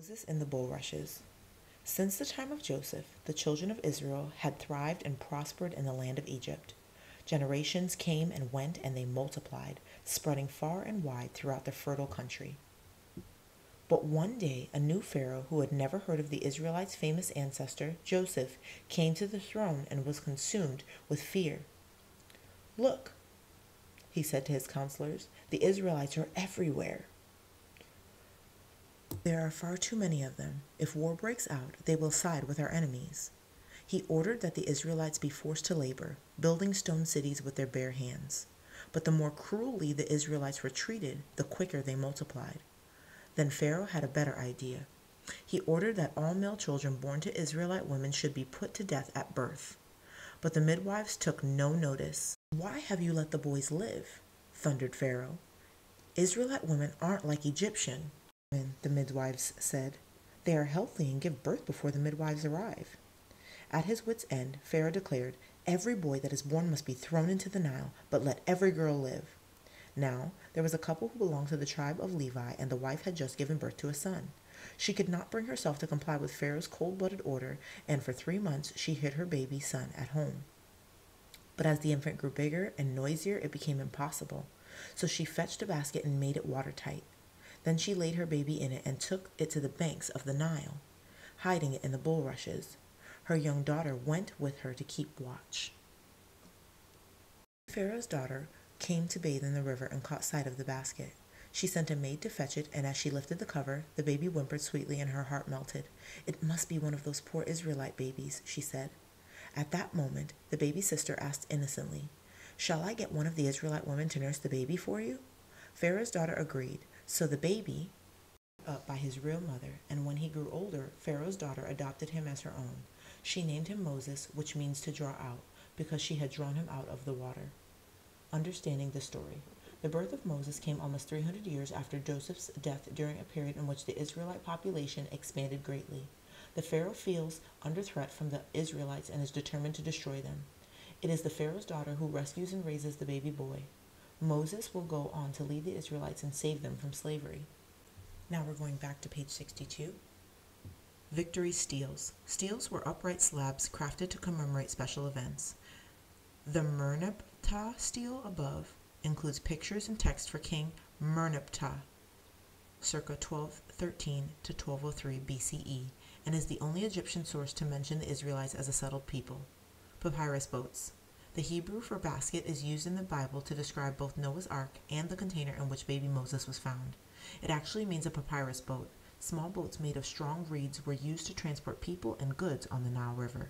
Moses in the bulrushes. Since the time of Joseph, the children of Israel had thrived and prospered in the land of Egypt. Generations came and went, and they multiplied, spreading far and wide throughout the fertile country. But one day, a new Pharaoh who had never heard of the Israelites' famous ancestor, Joseph, came to the throne and was consumed with fear. Look, he said to his counselors, the Israelites are everywhere. There are far too many of them. If war breaks out, they will side with our enemies. He ordered that the Israelites be forced to labor, building stone cities with their bare hands. But the more cruelly the Israelites were treated, the quicker they multiplied. Then Pharaoh had a better idea. He ordered that all male children born to Israelite women should be put to death at birth. But the midwives took no notice. Why have you let the boys live? thundered Pharaoh. Israelite women aren't like Egyptian the midwives said. They are healthy and give birth before the midwives arrive. At his wits' end, Pharaoh declared, Every boy that is born must be thrown into the Nile, but let every girl live. Now, there was a couple who belonged to the tribe of Levi, and the wife had just given birth to a son. She could not bring herself to comply with Pharaoh's cold blooded order, and for three months she hid her baby son at home. But as the infant grew bigger and noisier, it became impossible. So she fetched a basket and made it watertight. Then she laid her baby in it and took it to the banks of the Nile, hiding it in the bulrushes. Her young daughter went with her to keep watch. Pharaoh's daughter came to bathe in the river and caught sight of the basket. She sent a maid to fetch it, and as she lifted the cover, the baby whimpered sweetly and her heart melted. It must be one of those poor Israelite babies, she said. At that moment, the baby sister asked innocently, Shall I get one of the Israelite women to nurse the baby for you? Pharaoh's daughter agreed, so the baby up by his real mother, and when he grew older, Pharaoh's daughter adopted him as her own. She named him Moses, which means to draw out, because she had drawn him out of the water. Understanding the story. The birth of Moses came almost 300 years after Joseph's death during a period in which the Israelite population expanded greatly. The Pharaoh feels under threat from the Israelites and is determined to destroy them. It is the Pharaoh's daughter who rescues and raises the baby boy. Moses will go on to lead the Israelites and save them from slavery. Now we're going back to page 62. Victory steles. Steles were upright slabs crafted to commemorate special events. The Merneptah stele above includes pictures and text for King Merneptah, circa 1213 to 1203 BCE, and is the only Egyptian source to mention the Israelites as a settled people. Papyrus boats. The Hebrew for basket is used in the Bible to describe both Noah's Ark and the container in which baby Moses was found. It actually means a papyrus boat. Small boats made of strong reeds were used to transport people and goods on the Nile River.